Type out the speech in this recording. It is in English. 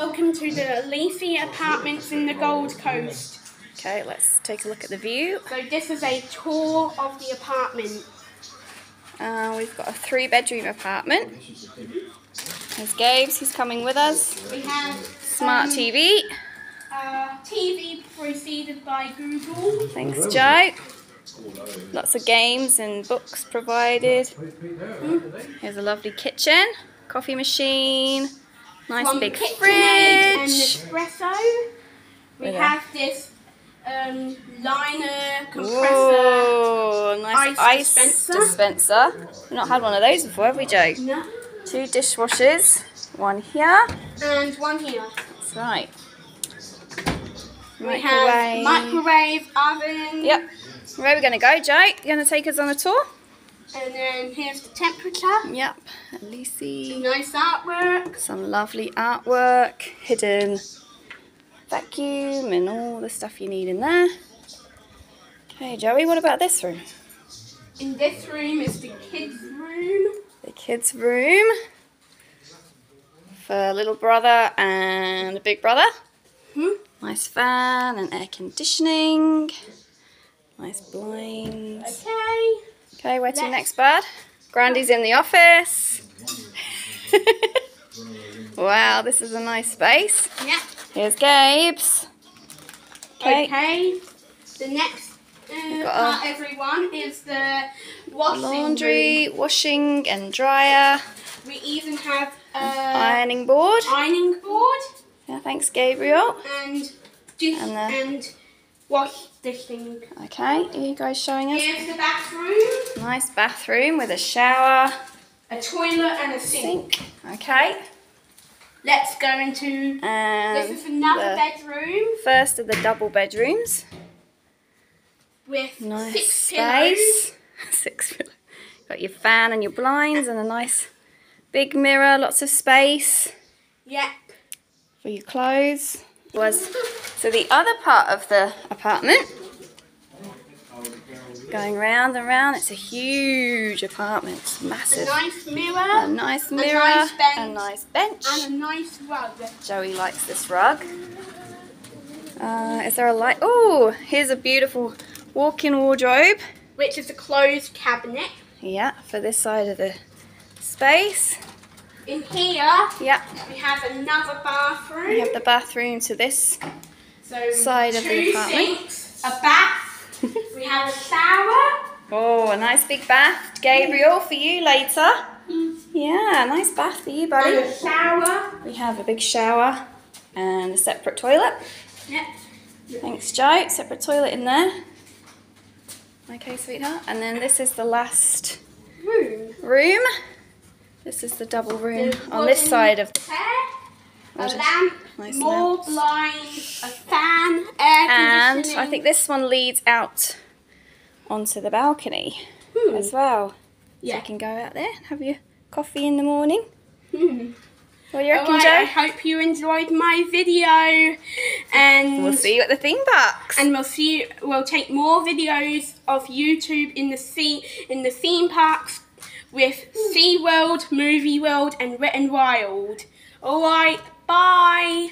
Welcome to the Allisee Apartments in the Gold Coast. Okay, let's take a look at the view. So this is a tour of the apartment. Uh, we've got a three bedroom apartment. There's Gabe's, he's coming with us. We have Smart um, TV. Uh, TV preceded by Google. Thanks, Joe. Lots of games and books provided. Here's a lovely kitchen, coffee machine, nice From big KitchenAid and fridge. Nespresso. We a- have this um, linear compressor. Whoa, nice ice ice, dispenser. dispenser. We've not had one of those before, have we, Joe? No. Two dishwashers, one here. And one here. That's right. We have microwave, oven. Yep. Where are we going to go, Joe? You going to take us on a tour? And then here's the temperature. Yep. Lucy. Nice artwork. Some lovely artwork, hidden vacuum, and all the stuff you need in there. Okay, Joey, what about this room? In this room is the kids' room. The kids' room for little brother and a big brother. Hmm? Nice fan and air conditioning. Nice blinds. Okay. Okay, where to Next. bud? Grandy's in the office. wow, this is a nice space. Yeah. Here's Gabe's. Okay. Okay. The next uh, part, everyone, is the washing Laundry, washing and dryer. We even have a ironing board. ironing board Yeah, thanks, Gabriel. and And and, wash dishing. Okay, are you guys showing us? Here's the bathroom, Nice bathroom with a shower, a toilet, and a sink. sink. Okay, Let's go into. and this is another bedroom first of the double bedrooms. with Nice six pillows. Six pillows. Got your fan and your blinds and a nice big mirror, lots of space Yep. for your clothes. Was so the other part of the apartment going round and round. It's a huge apartment, it's A massive. nice mirror. A nice mirror, nice bench. a nice bench. and a nice rug. Joey likes this rug. Uh, is there a light? Oh, here's a beautiful walk-in wardrobe. which is a closed cabinet. Yeah, for this side of the space. In here, Yeah, we have another bathroom. we have the bathroom to this. So side of the two apartment. sinks, a bath. we have a shower. Oh, a nice big bath, Gabriel, for you later. Mm. Yeah, nice bath for you, buddy. And a shower. We have a big shower and a separate toilet. Yep. Thanks, Joe. Separate toilet in there. Okay, sweetheart. And then this is the last Room. room. This is the double room The on this side of chair, a lamp, nice more lamps. blinds, a fan, air and. I think this one leads out onto the balcony Hmm. as well. So Yeah. you can go out there and have your coffee in the morning. Hmm. What do you reckon, Alright, I hope you enjoyed my video, and We'll see you at the theme parks. and we'll see. We'll take more videos of YouTube in the sea in the theme parks with SeaWorld, Movie World, and Wet and Wild. All right, bye.